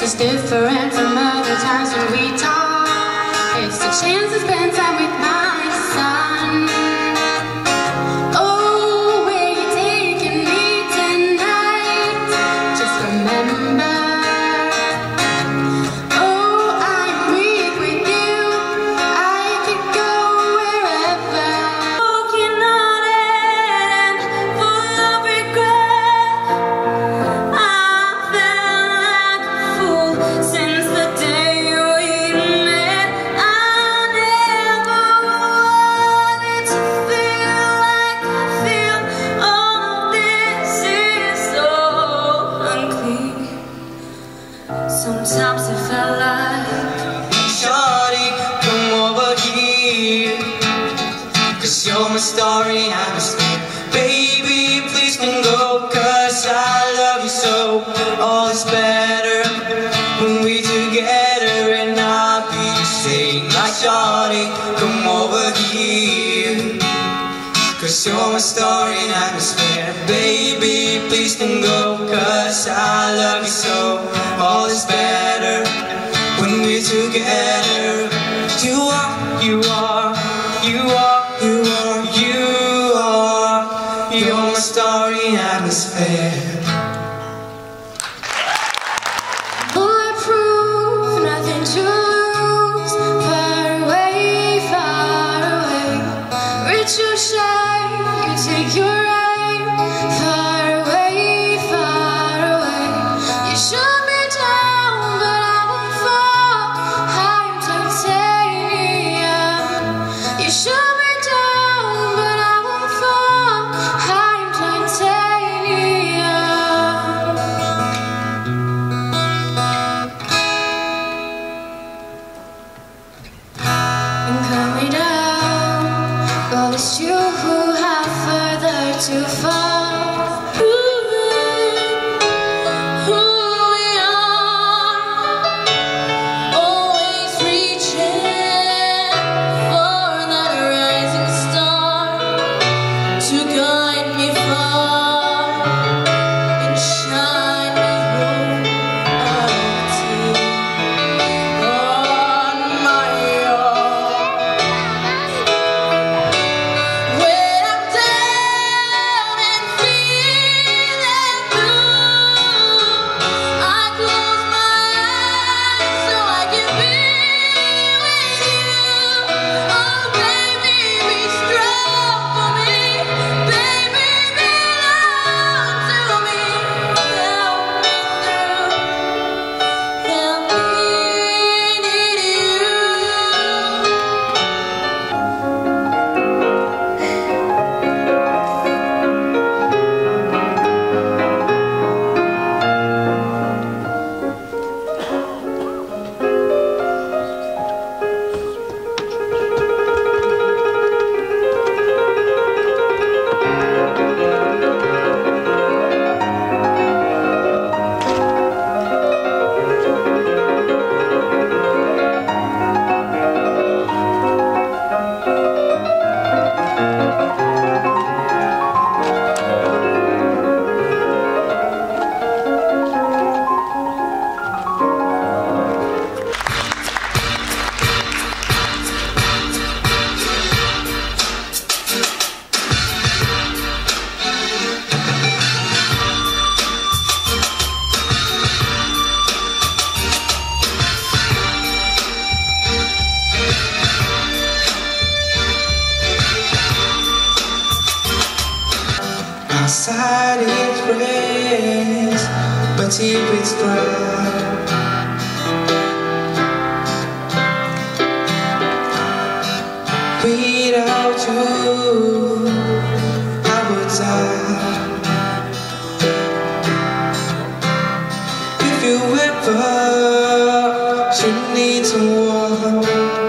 This is different from other times when we talk. It's the chance to spend time with my son. Sometimes I felt like come over you're my scared Baby, please don't Cause I love you so. All is better when we together And I'll be saying like Shorty, come over here. Cause you're my story, I'm a Baby, please don't go Cause I love you so again. secret strand Without you I would die. If you ever should need someone